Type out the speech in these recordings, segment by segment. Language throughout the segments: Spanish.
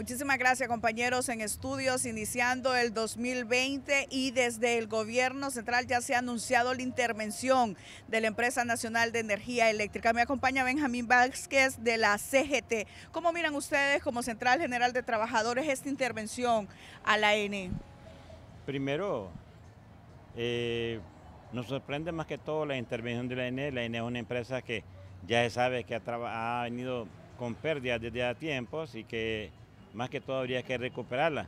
Muchísimas gracias compañeros en estudios iniciando el 2020 y desde el gobierno central ya se ha anunciado la intervención de la Empresa Nacional de Energía Eléctrica. Me acompaña Benjamín Vázquez de la CGT. ¿Cómo miran ustedes como Central General de Trabajadores esta intervención a la ENE? Primero, eh, nos sorprende más que todo la intervención de la ENE. La ENE es una empresa que ya se sabe que ha, ha venido con pérdidas desde hace tiempos y que más que todo habría que recuperarla.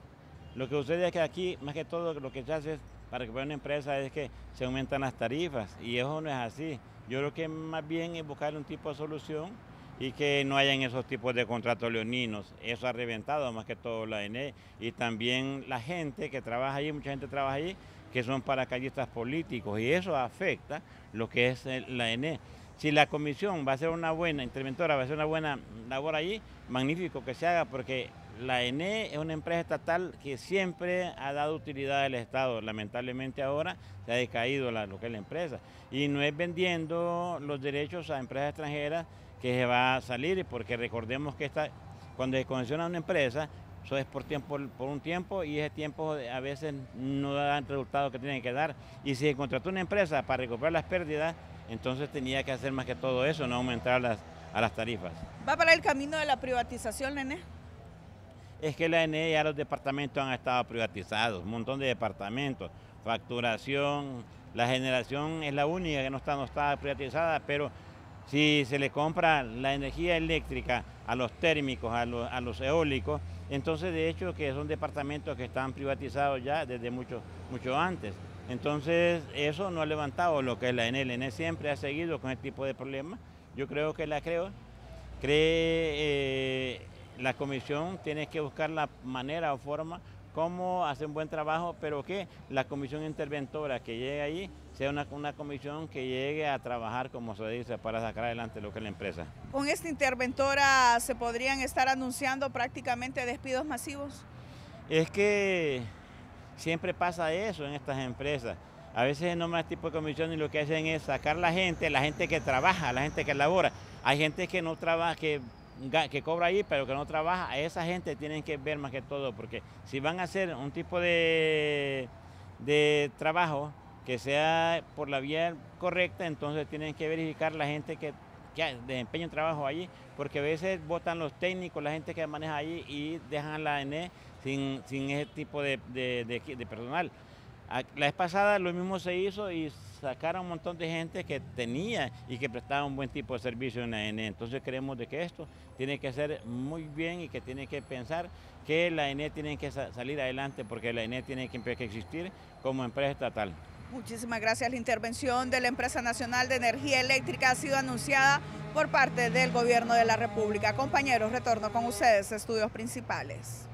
Lo que sucede es que aquí, más que todo, lo que se hace para recuperar una empresa es que se aumentan las tarifas y eso no es así. Yo creo que más bien es buscar un tipo de solución y que no hayan esos tipos de contratos leoninos. Eso ha reventado más que todo la ENE y también la gente que trabaja allí, mucha gente trabaja allí, que son paracallistas políticos y eso afecta lo que es la ENE. Si la comisión va a ser una buena interventora, va a ser una buena labor allí, magnífico que se haga porque la ENE es una empresa estatal que siempre ha dado utilidad al Estado. Lamentablemente ahora se ha decaído lo que es la empresa. Y no es vendiendo los derechos a empresas extranjeras que se va a salir, porque recordemos que esta, cuando se concesiona una empresa, eso es por, tiempo, por un tiempo y ese tiempo a veces no da el resultado que tiene que dar. Y si se contrató una empresa para recuperar las pérdidas, entonces tenía que hacer más que todo eso, no aumentar las, a las tarifas. ¿Va para el camino de la privatización, Nene? Es que la ENE ya los departamentos han estado privatizados, un montón de departamentos, facturación, la generación es la única que no está, no está privatizada, pero si se le compra la energía eléctrica a los térmicos, a los, eólicos, entonces de hecho que son departamentos que están privatizados ya desde mucho, mucho antes. Entonces eso no ha levantado lo que es la ENE. La siempre ha seguido con este tipo de problemas. Yo creo que la creo, cree eh, la comisión tiene que buscar la manera o forma cómo hacer un buen trabajo, pero que la comisión interventora que llegue ahí sea una, una, comisión que llegue a trabajar, como se dice, para sacar adelante lo que es la empresa. ¿Con esta interventora se podrían estar anunciando prácticamente despidos masivos? Es que siempre pasa eso en estas empresas. A veces no más tipo de comisión y lo que hacen es sacar la gente, la gente que trabaja, la gente que labora. Hay gente que no trabaja, que que cobra ahí pero que no trabaja, a esa gente tienen que ver más que todo, porque si van a hacer un tipo de, de trabajo que sea por la vía correcta, entonces tienen que verificar la gente que, que desempeña un trabajo allí, porque a veces votan los técnicos, la gente que maneja allí y dejan la ENE sin, sin ese tipo de, de personal. La vez pasada lo mismo se hizo y sacaron un montón de gente que tenía y que prestaba un buen tipo de servicio en la ENE. Entonces creemos de que esto tiene que ser muy bien y que tiene que pensar que la ENE tiene que salir adelante porque la ENE tiene que existir como empresa estatal. Muchísimas gracias. La intervención de la Empresa Nacional de Energía Eléctrica ha sido anunciada por parte del Gobierno de la República. Compañeros, retorno con ustedes, estudios principales.